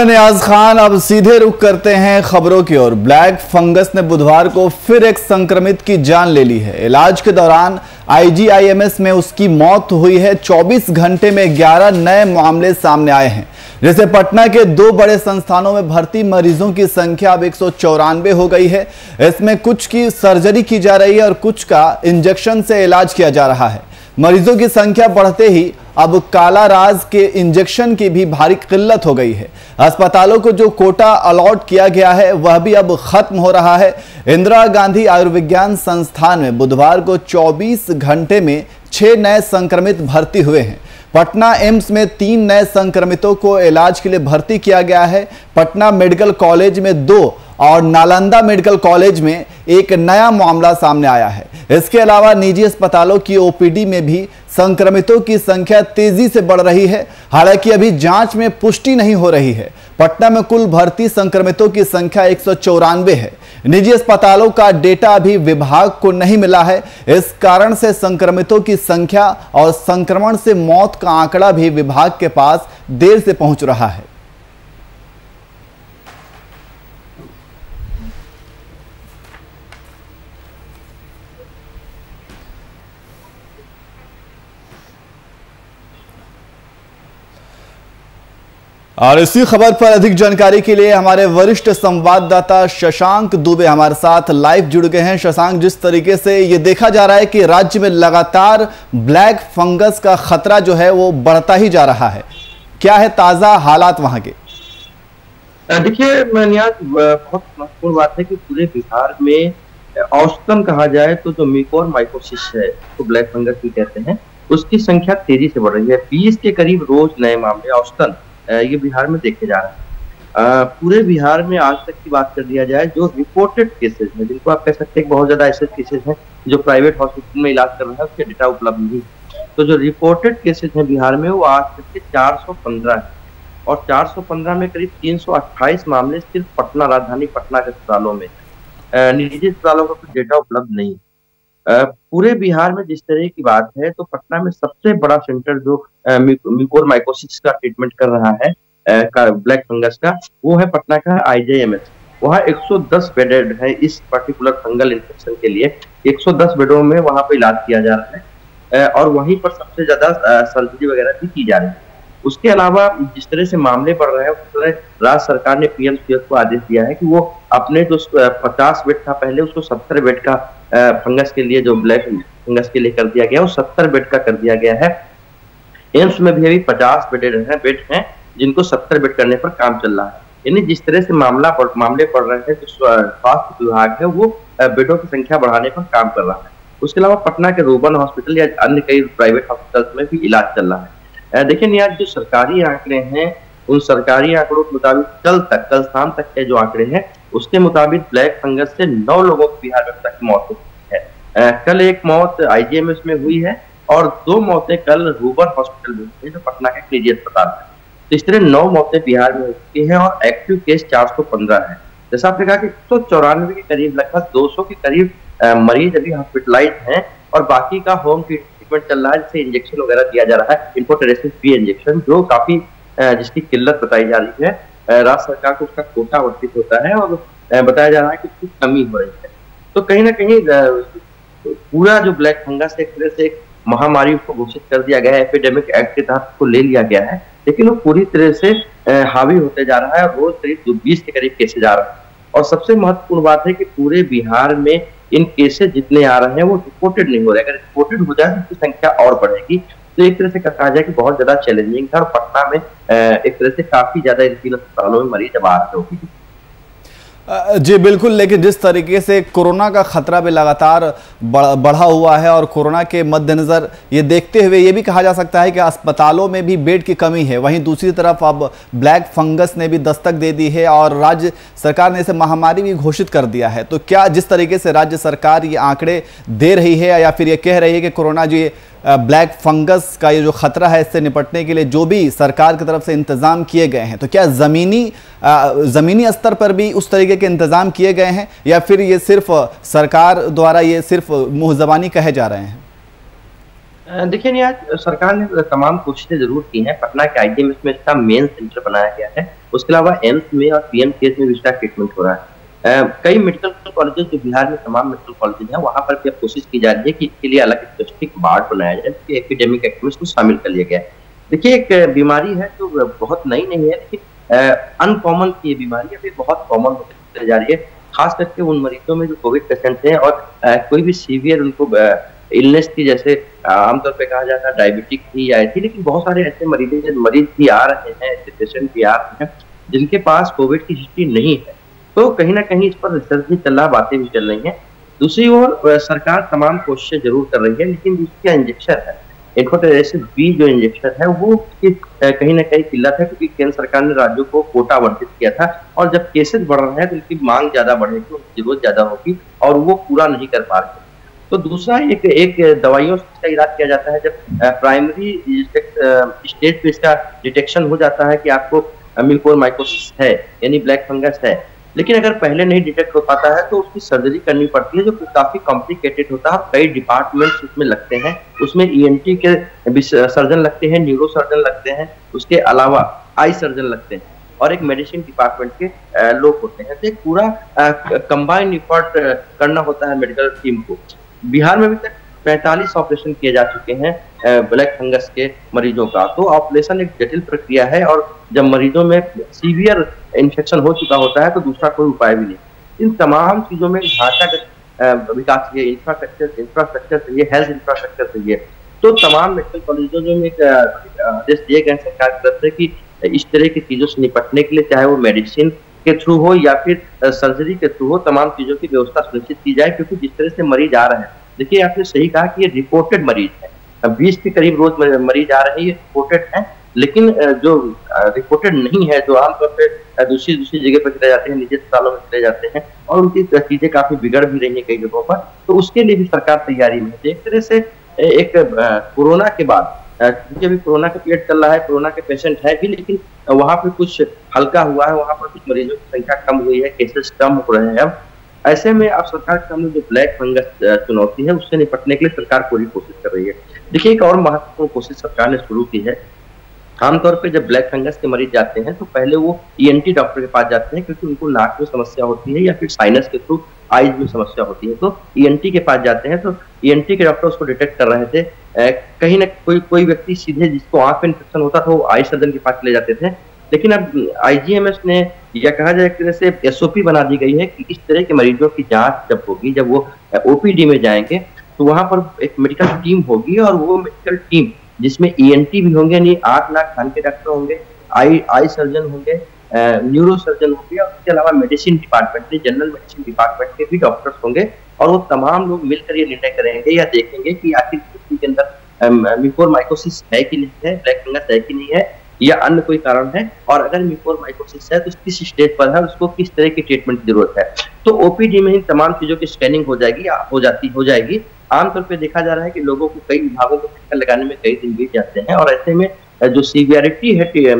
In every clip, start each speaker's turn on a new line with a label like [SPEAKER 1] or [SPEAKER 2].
[SPEAKER 1] नियाज खान अब सीधे रुख करते हैं खबरों की ओर। ब्लैक फंगस ने बुधवार को फिर एक संक्रमित की जान ले ली है। इलाज के दौरान आईजीआईएमएस में उसकी मौत हुई है। 24 घंटे में 11 नए मामले सामने आए हैं। जैसे पटना के दो बड़े संस्थानों में भर्ती मरीजों की संख्या अब एक सौ चौरानवे हो गई है। इसमें कुछ की सर्जरी की जा रही है और कुछ का इंजेक्शन से इलाज किया जा रहा है। मरीजों की संख्या बढ़ते ही अब काला राज के इंजेक्शन की भी भारी किल्लत हो गई है। अस्पतालों को जो कोटा अलॉट किया गया है, वह भी अब खत्म हो रहा है। इंदिरा गांधी आयुर्विज्ञान संस्थान में बुधवार को 24 घंटे में छह नए संक्रमित भर्ती हुए हैं। पटना एम्स में तीन नए संक्रमितों को इलाज के लिए भर्ती किया गया है। पटना मेडिकल कॉलेज में दो और नालंदा मेडिकल कॉलेज में एक नया मामला सामने आया है। इसके अलावा निजी अस्पतालों की ओपीडी में भी संक्रमितों की संख्या तेज़ी से बढ़ रही है। हालाँकि अभी जाँच में पुष्टि नहीं हो रही है। पटना में कुल भर्ती संक्रमितों की संख्या एक सौ चौरानवे है। निजी अस्पतालों का डेटा अभी विभाग को नहीं मिला है। इस कारण से संक्रमितों की संख्या और संक्रमण से मौत का आंकड़ा भी विभाग के पास देर से पहुँच रहा है। और इसी खबर पर अधिक जानकारी के लिए हमारे वरिष्ठ संवाददाता शशांक दुबे हमारे साथ लाइव जुड़ गए हैं। शशांक, जिस तरीके से ये देखा जा रहा है कि राज्य में लगातार ब्लैक फंगस का खतरा जो है वो बढ़ता ही जा रहा है। क्या है ताज़ा हालात वहाँ के?
[SPEAKER 2] देखिए बहुत महत्वपूर्ण बात है कि पूरे बिहार में औसतन कहा जाए तो जो मिकोर माइकोसिस है तो ब्लैक फंगस भी कहते हैं, उसकी संख्या तेज़ी से बढ़ रही है। बीस के करीब रोज नए मामले, औसतन। ये बिहार में देखे जा रहे हैं। पूरे बिहार में आज तक की बात कर दिया जाए, जो रिपोर्टेड केसेस हैं, जिनको आप कह सकते हैं बहुत ज़्यादा ऐसे केसेस हैं, जो प्राइवेट हॉस्पिटल में इलाज कर रहे हैं, उसके डेटा उपलब्ध नहीं तो जो रिपोर्टेड केसेस हैं बिहार में, वो आज तक के 415 है। और 415 में करीब 328 मामले सिर्फ़ पटना, राजधानी पटना के अस्पतालों में निजी अस्पतालों का कुछ डेटा उपलब्ध नहीं पूरे बिहार में जिस तरह की बात है तो पटना में सबसे बड़ा सेंटर जो म्यूकोर माइकोसिस का ट्रीटमेंट कर रहा है का ब्लैक फंगस का, वो है पटना का आईजेएमएस वहाँ 110 बेडेड है इस पर्टिकुलर फंगल इन्फेक्शन के लिए। 110 बेडों में वहाँ पे इलाज किया जा रहा है और वहीं पर सबसे ज़्यादा सर्जरी वगैरह भी की जा रही है। उसके अलावा जिस तरह से मामले बढ़ रहे हैं उस तरह राज्य सरकार ने पीएम को आदेश दिया है कि वो अपने जो तो पचास बेड था पहले उसको सत्तर बेड का फंगस के लिए जो ब्लैक फंगस के लिए कर दिया गया वो सत्तर बेड का कर दिया गया है। एम्स में भी अभी पचास बेड हैं बेड हैं जिनको सत्तर बेड करने पर काम चल रहा है। यानी जिस तरह से मामला पड़, मामले पड़ रहे हैं जो स्वास्थ्य विभाग है वो बेडों की संख्या बढ़ाने पर काम कर रहा है। उसके अलावा पटना के रूबन हॉस्पिटल या अन्य कई प्राइवेट हॉस्पिटल्स में भी इलाज चल रहा है। देखिए नियाज, जो सरकारी आंकड़े हैं, उन सरकारी आंकड़ों के मुताबिक कल तक, कल शाम तक के जो आंकड़े हैं, उसके मुताबिक ब्लैक फंगस से नौ लोगों की बिहार में तक मौत हुई है। कल एक मौत आईजीएमएस में हुई है और दो मौतें कल रूबर हॉस्पिटल में हुई जो पटना के निजी अस्पताल है तो इस तरह नौ मौतें बिहार में हो चुकी हैं और एक्टिव केस 415 है। जैसा आपने कहा कि एक सौ चौरानवे के करीब, लगभग 200 के करीब मरीज़ अभी हॉस्पिटलाइज हैं और बाकी का होम ट्रीटमेंट चल रहा है जिससे इंजेक्शन वगैरह दिया जा रहा है। इन्फोटेरेसिस फ्री इंजेक्शन जो काफ़ी जिसकी किल्लत बताई जा रही है। राज्य सरकार को उसका कोटा वर्तित होता है और बताया जा रहा है कि कुछ कमी हो रही है। तो कहीं ना कहीं पूरा जो ब्लैक फंगस एक तरह से एक महामारी उसको घोषित कर दिया गया है। एपिडेमिक एक्ट के तहत उसको ले लिया गया है। लेकिन वो पूरी तरह से हावी होते जा रहा है रोज करीब बीस के करीब केसेज आ रहा है। और सबसे महत्वपूर्ण बात है कि पूरे बिहार में इन केसेस जितने आ रहे हैं, वो रिपोर्टेड नहीं हो रहे। अगर रिपोर्टेड हो जाए तो उसकी संख्या और बढ़ेगी। तो एक तरह से कहा जाए कि बहुत ज़्यादा चैलेंजिंग था और पटना में एक तरह से काफ़ी ज़्यादा इन तीन अस्पतालों में मरीज़ अब आ रहे होगी।
[SPEAKER 1] जी, बिल्कुल, लेकिन जिस तरीके से कोरोना का खतरा भी लगातार बढ़ा हुआ है और कोरोना के मद्देनज़र ये देखते हुए ये भी कहा जा सकता है कि अस्पतालों में भी बेड की कमी है। वहीं दूसरी तरफ़ अब ब्लैक फंगस ने भी दस्तक दे दी है और राज्य सरकार ने इसे महामारी भी घोषित कर दिया है। तो क्या जिस तरीके से राज्य सरकार ये आंकड़े दे रही है या फिर ये कह रही है कि कोरोना जो ये ब्लैक फंगस का ये जो खतरा है इससे निपटने के लिए जो भी सरकार की तरफ़ से इंतज़ाम किए गए हैं तो क्या ज़मीनी ज़मीनी स्तर पर भी उस तरीके के इंतज़ाम किए गए हैं या फिर ये सिर्फ़ सरकार द्वारा ये सिर्फ़ मुँह जबानी कहे जा रहे हैं?
[SPEAKER 2] देखिए नहीं आज सरकार ने तमाम कोशिशें ज़रूर की हैं। पटना के आईडीएमएस में इसका मेन सेंटर बनाया गया है। उसके अलावा एम्स में और पीएम केस में भी इसका ट्रीटमेंट हो रहा है। कई मेडिकल कॉलेजेस जो बिहार में तमाम मेडिकल कॉलेजेस हैं, वहाँ पर भी अब कोशिश की जा रही है कि इसके लिए अलग स्पेसिफिक वार्ड बनाया जाए एकेडमिक एक्ट में इसको शामिल कर लिया गया है। देखिए, एक बीमारी है जो बहुत नई नहीं है, लेकिन अनकॉमन की बीमारी अभी बहुत कॉमन होती जा रही है, खास करके उन मरीजों में जो कोविड पेशेंट हैं और कोई भी सीवियर उनको इलनेस थी जैसे आमतौर पे कहा जाता है डायबिटिक थी या थी, लेकिन बहुत सारे ऐसे मरीज़ मरीज़ भी आ रहे हैं, ऐसे पेशेंट भी आ रहे हैं, जिनके पास कोविड की हिस्ट्री नहीं है। तो कहीं ना कहीं इस पर रिसर्च भी चल रहा, बातें भी चल रही हैं। दूसरी ओर सरकार तमाम कोशिशें ज़रूर कर रही है, लेकिन जिसका इंजेक्शन है। इन्फोटेरेसिस बी जो इंजेक्शन है, वो कहीं ना कहीं किल्लत है क्योंकि केंद्र सरकार ने राज्यों को कोटा वर्धित किया था, और जब केसेस बढ़ रहे हैं तो इनकी मांग ज़्यादा बढ़ेगी, उनकी ज़रूरत ज़्यादा होगी, और वो पूरा नहीं कर पा रहे। तो दूसरा एक एक दवाइयों से इसका इलाज किया जाता है, जब प्राइमरी स्टेज पे इसका डिटेक्शन हो जाता है कि आपको माइकोसिस है, यानी ब्लैक फंगस है लेकिन अगर पहले नहीं डिटेक्ट हो पाता है तो उसकी सर्जरी करनी पड़ती है, जो काफ़ी कॉम्प्लिकेटेड होता है। कई डिपार्टमेंट्स उसमें लगते हैं। उसमें ई e के सर्जन लगते हैं न्यूरो सर्जन लगते हैं, उसके अलावा आई सर्जन लगते हैं और एक मेडिसिन डिपार्टमेंट के लोग होते हैं। तो पूरा कंबाइंड इफर्ट करना होता है मेडिकल टीम को। बिहार में अभी तक पैंतालीस ऑपरेशन किए जा चुके हैं ब्लैक फंगस के मरीजों का। तो ऑपरेशन एक जटिल प्रक्रिया है और जब मरीजों में सीवियर इन्फेक्शन हो चुका होता है तो दूसरा कोई उपाय भी नहीं। इन तमाम चीज़ों में ढांचागत विकास चाहिए इंफ्रास्ट्रक्चर इंफ्रास्ट्रक्चर चाहिए हेल्थ इंफ्रास्ट्रक्चर चाहिए। तो तमाम मेडिकल कॉलेजों में एक आदेश दिए गए सरकार की तरफ़ से कि इस तरह की चीज़ों से निपटने के लिए चाहे वो मेडिसिन के थ्रू हो या फिर सर्जरी के थ्रू हो, तमाम चीज़ों की व्यवस्था सुनिश्चित की जाए, क्योंकि जिस तरह से मरीज़ आ रहे हैं देखिए, आपने सही कहा कि ये रिपोर्टेड मरीज़ है। बीस के करीब रोज मरीज़ आ रहे हैं, ये रिपोर्टेड है। लेकिन जो रिपोर्टेड नहीं है, जो आमतौर पर दूसरी दूसरी जगह पर चले जाते हैं, निजी अस्पतालों में चले जाते हैं, और उनकी चीज़ें काफ़ी बिगड़ भी रही है कई जगहों पर तो उसके लिए भी सरकार तैयारी में है। एक तरह से एक कोरोना के बाद क्योंकि अभी कोरोना का पीरियड चल रहा है, कोरोना के पेशेंट है भी, लेकिन वहाँ पे कुछ हल्का हुआ है, वहाँ पर कुछ मरीजों की संख्या कम हुई है, केसेस कम हो रहे हैं अब। ऐसे में अब सरकार के सामने जो ब्लैक फंगस चुनौती है, उससे निपटने के लिए सरकार पूरी कोशिश कर रही है। देखिए, एक और महत्वपूर्ण कोशिश सरकार ने शुरू की है। आमतौर पे जब ब्लैक फंगस के मरीज़ जाते हैं तो पहले वो ईएनटी e डॉक्टर के पास जाते हैं, क्योंकि उनको नाक में समस्या होती है या फिर साइनस के थ्रू आईज में समस्या होती है। तो ईएनटी e के पास जाते हैं तो ईएनटी e के डॉक्टर उसको डिटेक्ट कर रहे थे। कहीं ना कोई कोई व्यक्ति सीधे जिसको आँख में इन्फेक्शन होता था, वो आई सर्जन के पास ले जाते थे। लेकिन अब आईजीएमएस ने या कहा जाए एक तरह से एसओपी बना दी गई है कि इस तरह के मरीजों की जाँच जब होगी, जब वो ओपीडी में जाएँगे तो वहाँ पर एक मेडिकल टीम होगी और वो मेडिकल टीम जिसमें ईएनटी भी होंगे, यानी आठ लाख खान के डॉक्टर होंगे, आई आई सर्जन होंगे न्यूरो सर्जन होंगे और उसके अलावा मेडिसिन डिपार्टमेंट में जनरल मेडिसिन डिपार्टमेंट के भी डॉक्टर्स होंगे और वो तमाम लोग मिलकर ये निर्णय करेंगे या देखेंगे कि आखिर के अंदर माइकोसिस है कि नहीं है, ब्लैक फंगस है कि नहीं है या अन्य कोई कारण है? और अगर म्यूकोर माइकोसिस है तो किस स्टेज पर है उसको किस तरह की ट्रीटमेंट की ज़रूरत है? तो ओपीडी में ही तमाम चीज़ों की स्कैनिंग हो जाएगी हो जाती, हो जाएगी। आमतौर पर देखा जा रहा है कि लोगों को कई विभागों को चक्कर लगाने में कई दिन बीत जाते हैं और ऐसे में जो सीवियरिटी है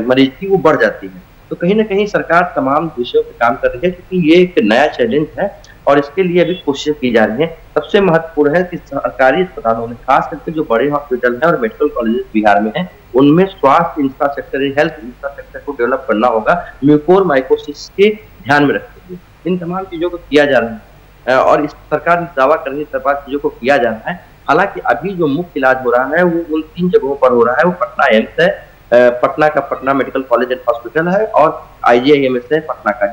[SPEAKER 2] मरीज़ की, वो बढ़ जाती है। तो कहीं ना कहीं सरकार तमाम विषयों पर काम कर रही है, क्योंकि ये एक नया चैलेंज है। और इसके लिए अभी कोशिश की जा रही है। सबसे महत्वपूर्ण है कि सरकारी अस्पतालों में, खास करके जो बड़े हॉस्पिटल हैं और मेडिकल कॉलेजेस बिहार में हैं, उनमें स्वास्थ्य इंफ्रास्ट्रक्चर, हेल्थ इंफ्रास्ट्रक्चर को डेवलप करना होगा, म्यूकोर माइकोसिस के ध्यान में रखते हुए। इन तमाम चीज़ों को किया जा रहा है और इस सरकार ने दावा करने तमाम चीज़ों को किया जा रहा है। हालाँकि अभी जो मुख्य इलाज हो रहा है, वो उन तीन जगहों पर हो रहा है। वो पटना एम्स है पटना का Patna medical college and hospital है और आईजीआईएमएस है, पटना का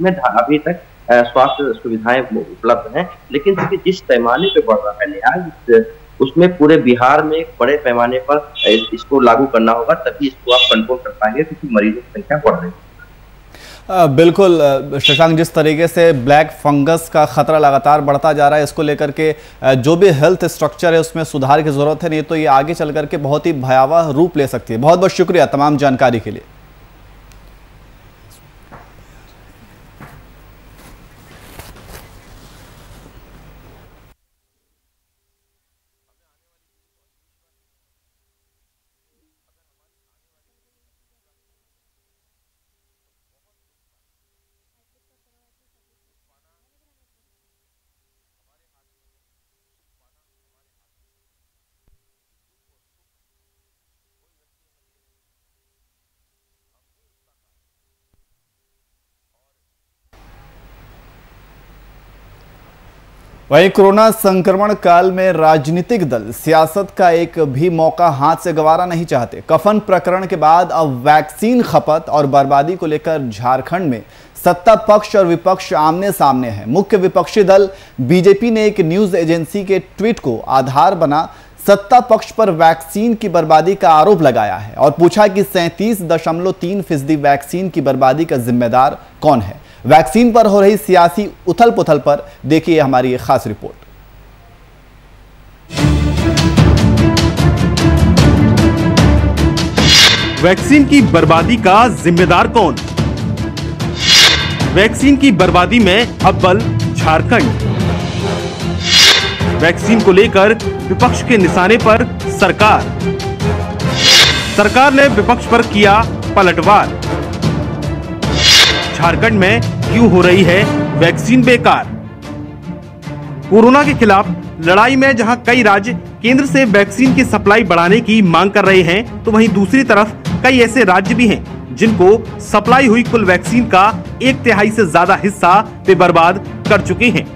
[SPEAKER 2] में अभी तक स्वास्थ्य सुविधाएँ उपलब्ध हैं, लेकिन जिस पैमाने पे बढ़ रहा है लिहाज उसमें पूरे बिहार में बड़े पैमाने पर इसको लागू करना होगा, तभी इसको आप कंट्रोल कर पाएँगे, क्योंकि मरीजों की संख्या बढ़ रही है।
[SPEAKER 1] बिल्कुल शशांक, जिस तरीके से ब्लैक फंगस का खतरा लगातार बढ़ता जा रहा है, इसको लेकर के जो भी हेल्थ स्ट्रक्चर है, उसमें सुधार की ज़रूरत है, नहीं तो ये आगे चल करके बहुत ही भयावह रूप ले सकती है। बहुत बहुत शुक्रिया तमाम जानकारी के लिए। वहीं कोरोना संक्रमण काल में राजनीतिक दल सियासत का एक भी मौका हाथ से गवारा नहीं चाहते। कफन प्रकरण के बाद अब वैक्सीन खपत और बर्बादी को लेकर झारखंड में सत्ता पक्ष और विपक्ष आमने सामने है। मुख्य विपक्षी दल बीजेपी ने एक न्यूज़ एजेंसी के ट्वीट को आधार बना सत्ता पक्ष पर वैक्सीन की बर्बादी का आरोप लगाया है और पूछा कि सैंतीस दशमलव तीन फ़ीसदी वैक्सीन की बर्बादी का जिम्मेदार कौन है। वैक्सीन पर हो रही सियासी उथल पुथल पर, देखिए हमारी एक खास रिपोर्ट।
[SPEAKER 3] वैक्सीन की बर्बादी का जिम्मेदार कौन? वैक्सीन की बर्बादी में अव्वल झारखंड। वैक्सीन को लेकर विपक्ष के निशाने पर सरकार। सरकार ने विपक्ष पर किया पलटवार। झारखंड में क्यों हो रही है वैक्सीन बेकार? कोरोना के खिलाफ लड़ाई में जहाँ कई राज्य केंद्र से वैक्सीन की सप्लाई बढ़ाने की मांग कर रहे हैं तो वहीं दूसरी तरफ़ कई ऐसे राज्य भी हैं जिनको सप्लाई हुई कुल वैक्सीन का एक तिहाई से ज़्यादा हिस्सा वे बर्बाद कर चुके हैं।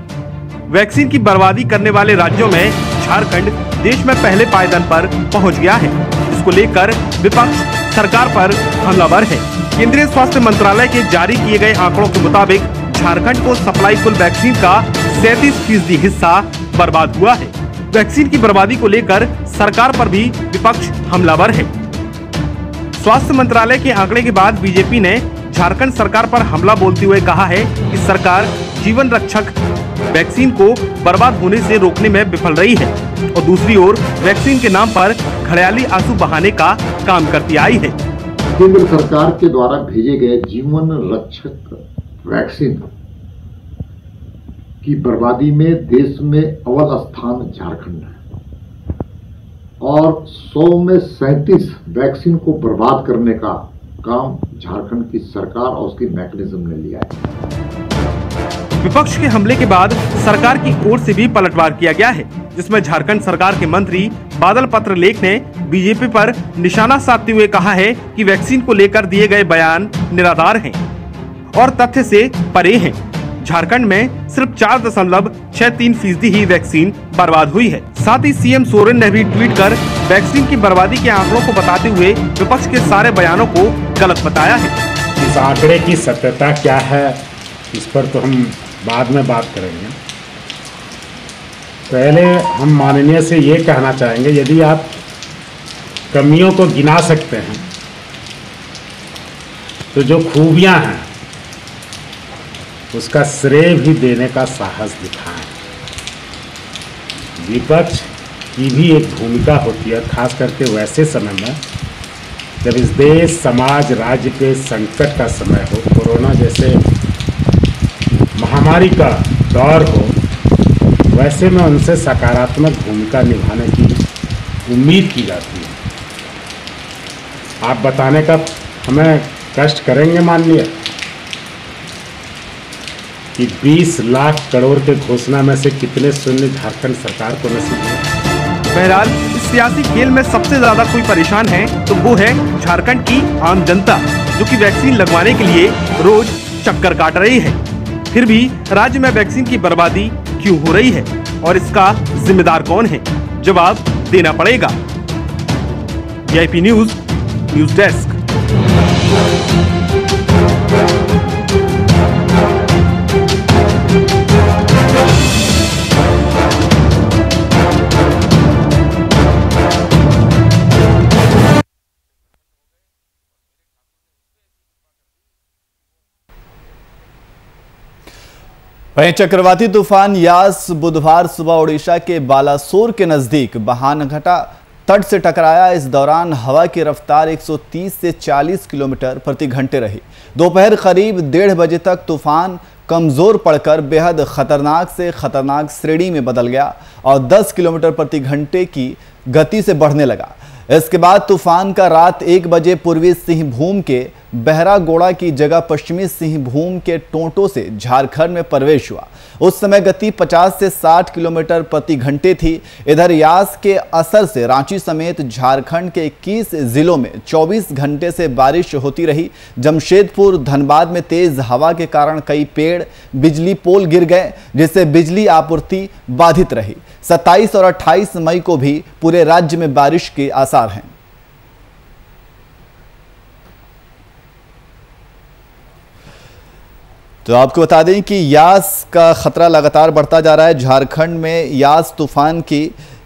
[SPEAKER 3] वैक्सीन की बर्बादी करने वाले राज्यों में झारखंड देश में पहले पायदान पर पहुँच गया है। इसको लेकर विपक्ष सरकार पर हमलावर है। केंद्रीय स्वास्थ्य मंत्रालय के जारी किए गए आंकड़ों के मुताबिक झारखंड को सप्लाई कुल वैक्सीन का सैतीस फ़ीसदी हिस्सा बर्बाद हुआ है। वैक्सीन की बर्बादी को लेकर सरकार पर भी विपक्ष हमलावर है। स्वास्थ्य मंत्रालय के आंकड़े के बाद बीजेपी ने झारखंड सरकार पर हमला बोलते हुए कहा है कि सरकार जीवन रक्षक वैक्सीन को बर्बाद होने से रोकने में विफल रही है और दूसरी ओर वैक्सीन के नाम पर घड़ियाली आँसू बहाने का काम करती आई है।
[SPEAKER 4] केंद्र सरकार के द्वारा भेजे गए जीवन रक्षक वैक्सीन की बर्बादी में देश में अव्वल स्थान झारखंड है। और 100 में सैंतीस वैक्सीन को बर्बाद करने का काम झारखंड की सरकार और उसकी मैकेनिज्म ने लिया है।
[SPEAKER 3] विपक्ष के हमले के बाद सरकार की ओर से भी पलटवार किया गया है, जिसमें झारखंड सरकार के मंत्री बादल पत्र लेख ने बीजेपी पर निशाना साधते हुए कहा है कि वैक्सीन को लेकर दिए गए बयान निराधार हैं और तथ्य से परे हैं। झारखंड में सिर्फ़ चार दशमलव छह तीन फ़ीसदी ही वैक्सीन बर्बाद हुई है। साथ ही सीएम सोरेन ने भी ट्वीट कर वैक्सीन की बर्बादी के आंकड़ों को बताते हुए विपक्ष के सारे बयानों को गलत बताया है।
[SPEAKER 5] इस आंकड़े की सत्यता क्या है, इस पर तो हम बाद में बात करेंगे। पहले हम माननीय से ये कहना चाहेंगे, यदि आप कमियों को गिना सकते हैं। तो जो खूबियाँ हैं, उसका श्रेय भी देने का साहस दिखाएँ। विपक्ष की भी एक भूमिका होती है, खास करके वैसे समय में, जब इस देश, समाज, राज्य के संकट का समय हो, कोरोना जैसे महामारी का दौर हो, वैसे में उनसे सकारात्मक भूमिका निभाने की उम्मीद की जाती है। आप बताने का हमें कष्ट करेंगे माननीय। कि 20 लाख करोड़ के घोषणा में से कितने शून्य झारखंड सरकार को नसीब हुए?
[SPEAKER 3] बहरहाल इस सियासी खेल में सबसे ज़्यादा कोई परेशान है तो वो है झारखंड की आम जनता, जो कि वैक्सीन लगवाने के लिए रोज चक्कर काट रही है। फिर भी राज्य में वैक्सीन की बर्बादी क्यों हो रही है और इसका जिम्मेदार कौन है? जवाब देना पड़ेगा। वीआईपी न्यूज़ न्यूज़ डेस्क
[SPEAKER 1] वहीं चक्रवाती तूफ़ान यास बुधवार सुबह ओडिशा के बालासोर के नज़दीक बहानघटा तट से टकराया इस दौरान हवा की रफ्तार 130 से 40 किलोमीटर प्रति घंटे रही। दोपहर करीब डेढ़ बजे तक तूफ़ान कमज़ोर पड़कर बेहद खतरनाक से खतरनाक श्रेणी में बदल गया और 10 किलोमीटर प्रति घंटे की गति से बढ़ने लगा। इसके बाद तूफ़ान का रात एक बजे पूर्वी सिंहभूम के बहरा गोड़ा की जगह पश्चिमी सिंहभूम के टोंटो से झारखंड में प्रवेश हुआ। उस समय गति 50 से 60 किलोमीटर प्रति घंटे थी। इधर यास के असर से रांची समेत झारखंड के 21 जिलों में 24 घंटे से बारिश होती रही। जमशेदपुर, धनबाद में तेज हवा के कारण कई पेड़ बिजली पोल गिर गए, जिससे बिजली आपूर्ति बाधित रही। 27 और 28 मई को भी पूरे राज्य में बारिश के आसार हैं। तो आपको बता दें कि यास का खतरा लगातार बढ़ता जा रहा है। झारखंड में यास तूफ़ान की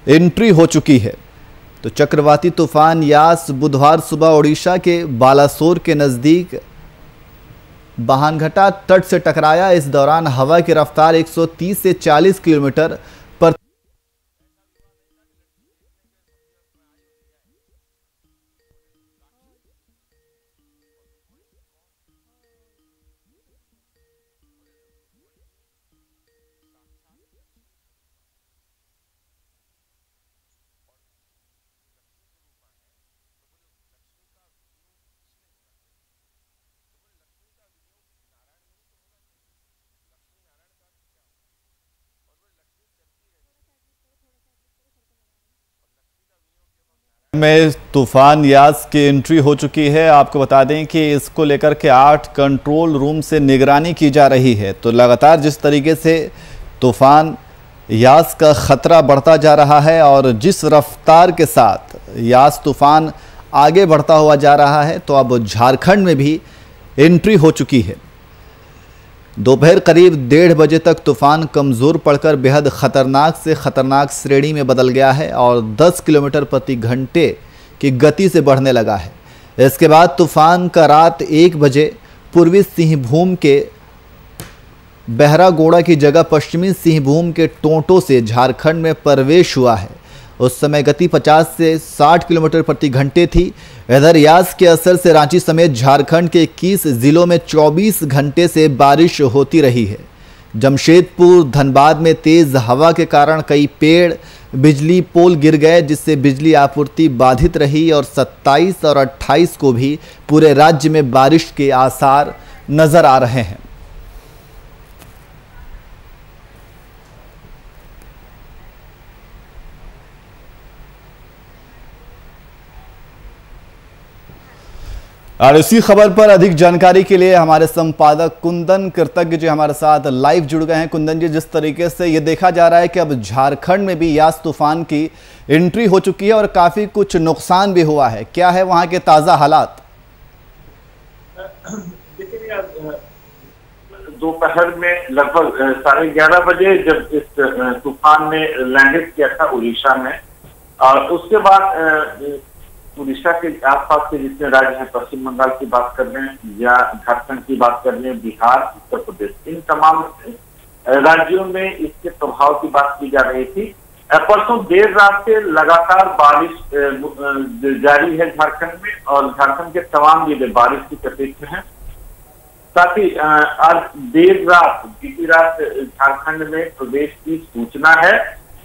[SPEAKER 1] एंट्री हो चुकी है। तो चक्रवाती तूफ़ान यास बुधवार सुबह ओडिशा के बालासोर के नज़दीक बहानघटा तट से टकराया। इस दौरान हवा की रफ्तार 130 से 40 किलोमीटर में तूफ़ान यास की एंट्री हो चुकी है। आपको बता दें कि इसको लेकर के आठ कंट्रोल रूम से निगरानी की जा रही है। तो लगातार जिस तरीके से तूफ़ान यास का ख़तरा बढ़ता जा रहा है और जिस रफ्तार के साथ यास तूफ़ान आगे बढ़ता हुआ जा रहा है तो अब झारखंड में भी एंट्री हो चुकी है। दोपहर करीब डेढ़ बजे तक तूफ़ान कमज़ोर पड़कर बेहद ख़तरनाक से ख़तरनाक श्रेणी में बदल गया है और 10 किलोमीटर प्रति घंटे की गति से बढ़ने लगा है। इसके बाद तूफ़ान का रात एक बजे पूर्वी सिंहभूम के बहरागोड़ा की जगह पश्चिमी सिंहभूम के टोंटों से झारखंड में प्रवेश हुआ है। उस समय गति 50 से 60 किलोमीटर प्रति घंटे थी। इधर यास के असर से रांची समेत झारखंड के 21 जिलों में 24 घंटे से बारिश होती रही है। जमशेदपुर, धनबाद में तेज हवा के कारण कई पेड़, बिजली पोल गिर गए, जिससे बिजली आपूर्ति बाधित रही और 27 और 28 को भी पूरे राज्य में बारिश के आसार नज़र आ रहे हैं। और इसी खबर पर अधिक जानकारी के लिए हमारे संपादक कुंदन कृतज्ञ जी हमारे साथ लाइव जुड़ गए हैं। कुंदन जी, जिस तरीके से ये देखा जा रहा है कि अब झारखंड में भी यास तूफ़ान की एंट्री हो चुकी है और काफ़ी कुछ नुकसान भी हुआ है। क्या है वहाँ के ताज़ा हालात?
[SPEAKER 6] दोपहर में लगभग साढ़े ग्यारह बजे जब इस तूफ़ान ने लैंडेड किया था उड़ीसा में, और उसके बाद उड़ीसा के आसपास के जितने राज्य हैं, पश्चिम बंगाल की बात कर रहे हैं, या झारखंड की बात कर रहे हैं, बिहार, उत्तर प्रदेश, इन तमाम राज्यों में इसके प्रभाव की बात की जा रही थी। परसों देर रात से लगातार बारिश जारी है झारखंड में, और झारखंड के तमाम ज़िले बारिश की चपेट में है। साथ ही आज देर रात, बीती रात, झारखंड में प्रदेश की सूचना है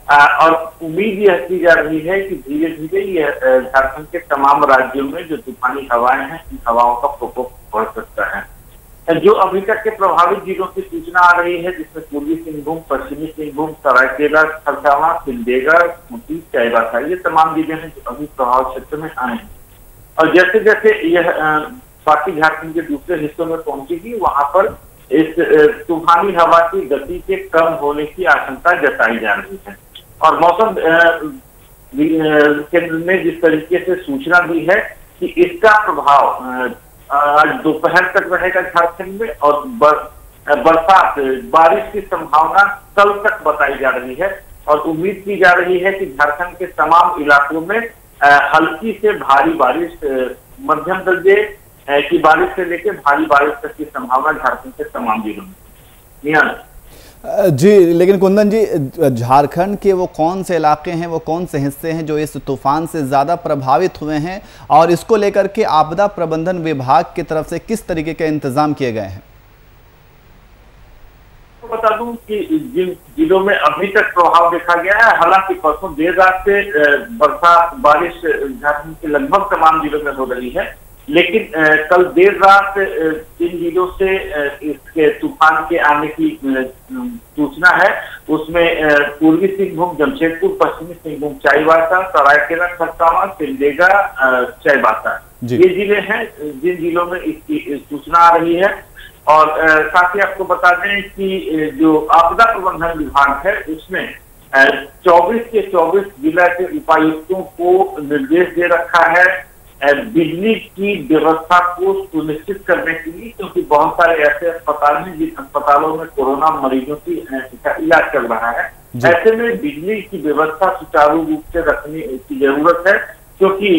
[SPEAKER 6] और उम्मीद यह की जा रही है कि धीरे धीरे यह झारखंड के तमाम राज्यों में जो तूफानी हवाएँ हैं, इन हवाओं का प्रकोप बढ़ सकता है। जो अभी तक के प्रभावित जिलों की सूचना आ रही है, जिसमें पूर्वी सिंहभूम, पश्चिमी सिंहभूम, सरायकेला, खरसावा सिंदेगा खूंटी, चाईबासा, ये तमाम ज़िले हैं जो अभी प्रभाव क्षेत्र में आए हैं। और जैसे जैसे यह बाकी झारखंड के दूसरे हिस्सों में पहुंचेगी, वहाँ पर इस तूफानी हवा की गति के कम होने की आशंका जताई जा रही है। और मौसम केंद्र ने जिस तरीके से सूचना दी है कि इसका प्रभाव आज दोपहर तक रहेगा झारखंड में और बरसात, बारिश की संभावना कल तक बताई जा रही है और उम्मीद की जा रही है कि झारखंड के तमाम इलाकों में हल्की से भारी बारिश मध्यम दर्जे की बारिश से लेकर भारी बारिश तक की संभावना झारखंड के तमाम जिलों में।
[SPEAKER 1] जी, लेकिन कुंदन जी झारखंड के वो कौन से इलाके हैं, वो कौन से हिस्से हैं जो इस तूफ़ान से ज़्यादा प्रभावित हुए हैं और इसको लेकर के आपदा प्रबंधन विभाग की तरफ़ से किस तरीके के इंतज़ाम किए गए हैं?
[SPEAKER 6] बता दूँ कि जिन जिलों में अभी तक प्रभाव देखा गया है, हालाँकि परसों देर रात से बरसात, बारिश, झारखंड के लगभग तमाम जिलों में हो रही है। लेकिन कल देर रात जिन जिलों से इसके तूफ़ान के आने की सूचना है उसमें पूर्वी सिंहभूम जमशेदपुर पश्चिमी सिंहभूम चाईबासा सरायकेला खरसावा सिमडेगा चाईबासा। ये ज़िले हैं जिन जिलों में इसकी सूचना आ रही है। और साथ ही आपको बता दें कि जो आपदा प्रबंधन विभाग है उसमें 24 के 24 जिला के उपायुक्तों को निर्देश दे रखा है। बिजली की व्यवस्था को सुनिश्चित करने के लिए क्योंकि बहुत सारे ऐसे अस्पताल हैं जिन अस्पतालों में कोरोना मरीजों की इलाज चल रहा है। ऐसे में बिजली की व्यवस्था सुचारू रूप से रखने की ज़रूरत है क्योंकि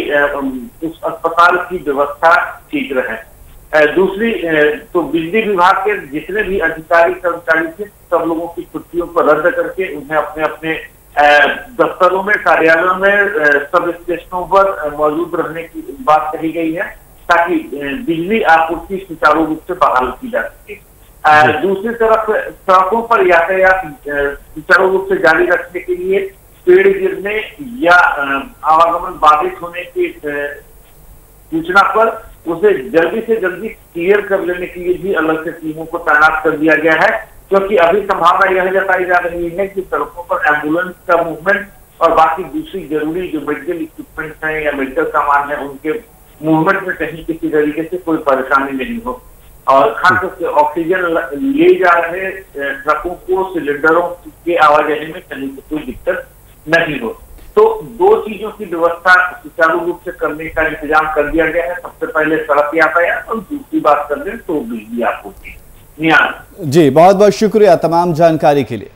[SPEAKER 6] उस अस्पताल की व्यवस्था ठीक रहे दूसरी तो बिजली विभाग के जितने भी अधिकारी कर्मचारी थे सब लोगों की छुट्टियों को रद्द करके उन्हें अपने अपने दफ्तरों में कार्यालयों में सब स्टेशनों पर मौजूद रहने की बात कही गई है ताकि बिजली आपूर्ति सुचारू रूप से बहाल की जा सके। दूसरी तरफ़ सड़कों पर यातायात सुचारू रूप से जारी रखने के लिए पेड़ गिरने या आवागमन बाधित होने की सूचना पर उसे जल्दी से जल्दी क्लियर कर लेने के लिए भी अलग से टीमों को तैनात कर दिया गया है। क्योंकि अभी संभावना यह जताई जा रही है कि सड़कों पर एंबुलेंस का मूवमेंट और बाकी दूसरी ज़रूरी जो मेडिकल इक्विपमेंट है या मेडिकल सामान है, उनके मूवमेंट में कहीं किसी तरीके से कोई परेशानी नहीं हो। और खासतौर से ऑक्सीजन ले जा रहे ट्रकों को सिलेंडरों के आवाजाही में कहीं से कोई दिक्कत नहीं हो। तो दो चीज़ों की व्यवस्था सुचारू रूप से करने का इंतज़ाम कर दिया गया है। सबसे पहले सड़क यातायात और दूसरी बात कर लें तो बिजली आपूर्ति।
[SPEAKER 1] जी बहुत बहुत शुक्रिया तमाम जानकारी के लिए।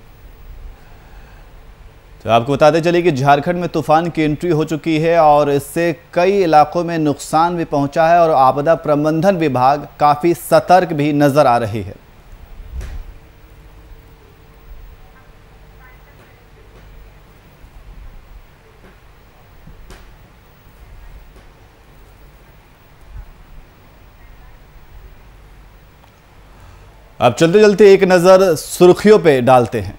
[SPEAKER 1] तो आपको बताते चले कि झारखंड में तूफ़ान की एंट्री हो चुकी है और इससे कई इलाकों में नुकसान भी पहुँचा है और आपदा प्रबंधन विभाग काफ़ी सतर्क भी नज़र आ रही है। अब चलते चलते एक नज़र सुर्खियों पे डालते हैं।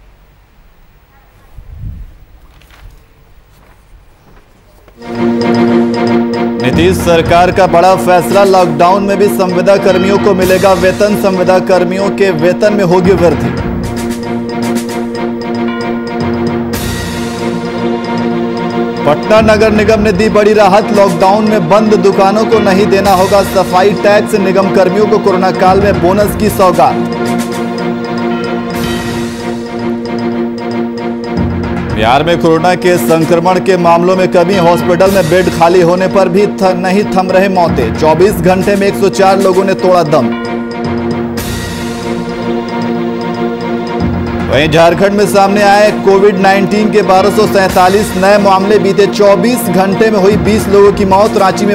[SPEAKER 1] नीतीश सरकार का बड़ा फैसला लॉकडाउन में भी संविदा कर्मियों को मिलेगा वेतन, संविदा कर्मियों के वेतन में होगी वृद्धि। पटना नगर निगम ने दी बड़ी राहत। लॉकडाउन में बंद दुकानों को नहीं देना होगा। सफ़ाई टैक्स निगम कर्मियों को कोरोना काल में बोनस की सौगात। बिहार में कोरोना के संक्रमण के मामलों में कमी। हॉस्पिटल में बेड खाली होने पर भी थ, नहीं थम रहे मौतें। 24 घंटे में 104 लोगों ने तोड़ा दम। वहीं झारखंड में सामने आए कोविड 19 के बारह नए मामले, बीते 24 घंटे में हुई 20 लोगों की मौत, रांची में